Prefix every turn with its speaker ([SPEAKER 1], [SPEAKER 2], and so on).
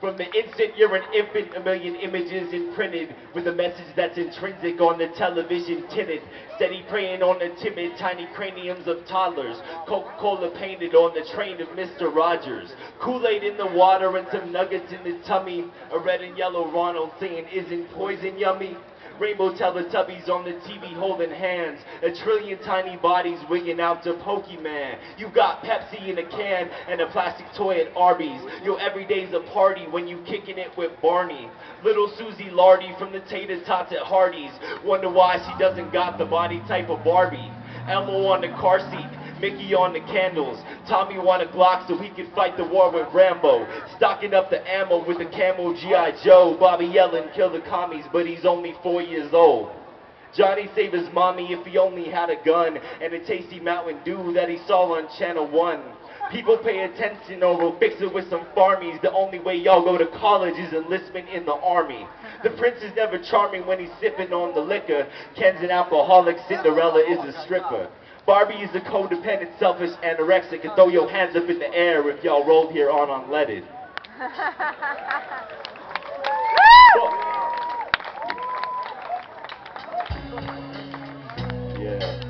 [SPEAKER 1] From the instant you're an infant, a million images imprinted with a message that's intrinsic on the television tinted. Steady preying on the timid, tiny craniums of toddlers. Coca-Cola painted on the train of Mr. Rogers. Kool-Aid in the water and some nuggets in the tummy. A red and yellow Ronald saying, isn't poison yummy? Rainbow Teletubbies on the TV holding hands. A trillion tiny bodies winging out to Pokemon. You got Pepsi in a can and a plastic toy at Arby's. Your everyday's a party when you kicking it with Barney. Little Susie Lardy from the Tater Tots at Hardee's. Wonder why she doesn't got the body type of Barbie. Elmo on the car seat. Mickey on the candles. Tommy want a Glock so he can fight the war with Rambo. Stocking up the ammo with the camo G.I. Joe. Bobby yelling, kill the commies, but he's only four years old. Johnny saved his mommy if he only had a gun and a tasty Mountain Dew that he saw on Channel 1. People pay attention or we'll fix it with some farmies. The only way y'all go to college is enlistment in the army. The prince is never charming when he's sipping on the liquor. Ken's an alcoholic, Cinderella is a stripper. Barbie is a codependent, selfish anorexic, and throw your hands up in the air if y'all rolled here on unleaded. yeah.